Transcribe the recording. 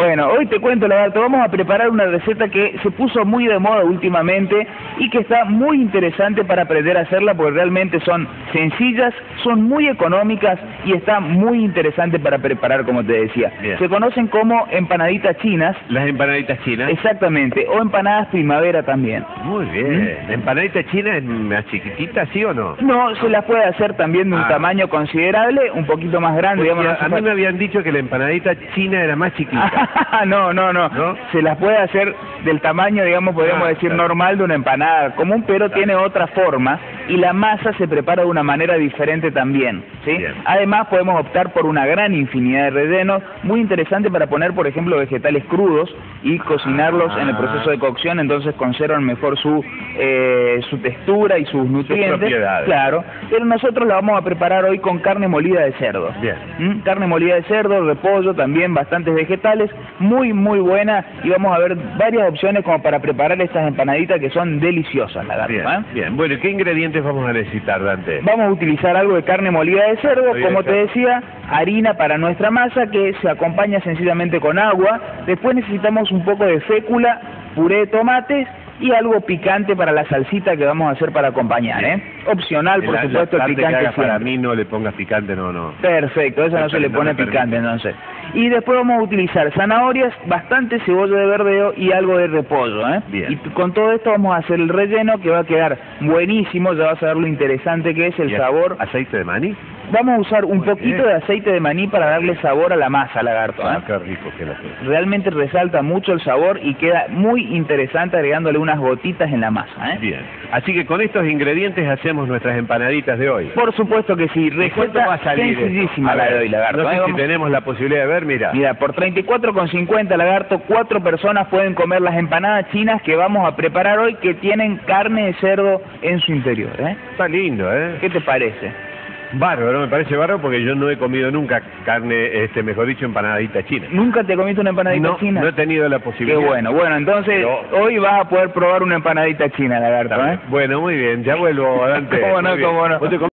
Bueno, hoy te cuento, Lagarto, vamos a preparar una receta que se puso muy de moda últimamente y que está muy interesante para aprender a hacerla porque realmente son sencillas, son muy económicas y está muy interesante para preparar, como te decía. Bien. Se conocen como empanaditas chinas, Las empanaditas chinas. exactamente, o empanadas primavera también. Muy bien. ¿La empanadita china es más chiquitita, sí o no? No, se las puede hacer también de un Ah. tamaño considerable, un poquito más grande, Porque digamos. no a, mí me habían dicho que la empanadita china era más chiquita. no, no, no, ¿No? Se las puede hacer del tamaño, digamos, podríamos Ah, decir claro. normal de una empanada común, pero tiene otra forma y la masa se prepara de una manera diferente también, ¿sí? Bien. Además podemos optar por una gran infinidad de rellenos, muy interesante para poner, por ejemplo, vegetales crudos y cocinarlos en el Ah. proceso de cocción, entonces conservan mejor su eh, su textura y sus nutrientes. Claro, pero nosotros la vamos a preparar hoy con carne molida de cerdo. Bien. ¿Mm? Carne molida de cerdo, repollo, también bastantes vegetales, muy muy buena y vamos a ver varias opciones como para preparar estas empanaditas que son deliciosas, la Bien, ¿eh? bien. Bueno, ¿y ¿qué ingredientes vamos a necesitar, Dante? Vamos a utilizar algo de carne molida de cerdo, como te decía, harina para nuestra masa que se acompaña sencillamente con agua. Después necesitamos un poco de fécula, puré de tomates y algo picante para la salsita que vamos a hacer para acompañar, ¿eh? Opcional, por La- la supuesto, el que picante para mí no le pongas picante, no, no. Perfecto, eso no se le pone picante entonces. Y después vamos a utilizar zanahorias, bastante cebolla de verdeo y algo de repollo, ¿eh? Bien. Y con todo esto vamos a hacer el relleno que va a quedar buenísimo, ya vas a ver lo interesante que es el ¿Y a- sabor. ¿Aceite de maní? Vamos a usar un Muy poquito bien. de aceite de maní para darle sabor a la masa, lagarto, ¿eh? Ah, qué rico que la haces. Realmente resalta mucho el sabor y queda muy interesante agregándole unas gotitas en la masa, ¿eh? Bien. Así que con estos ingredientes hacemos nuestras empanaditas de hoy. Por supuesto que sí, ¿Y cuánto va a receta salir esto? sencillísima A la de hoy, lagarto. No ¿eh? sé si Vamos- tenemos la posibilidad de ver, mira. Mira, por 34,50 lagarto, cuatro personas pueden comer las empanadas chinas que vamos a preparar hoy que tienen carne de cerdo en su interior. ¿eh? Está lindo, ¿eh? ¿Qué te parece? Bárbaro, me parece bárbaro porque yo no he comido nunca carne, este, mejor dicho, empanadita china. ¿Nunca te comiste una empanadita No, china? no he tenido la Qué posibilidad. bueno. Bueno, entonces Pero- hoy vas a poder probar una empanadita china, lagarto. ¿eh? Bueno, muy bien, ya vuelvo, Dante. ¿Cómo no, cómo no? ¿Vos te comés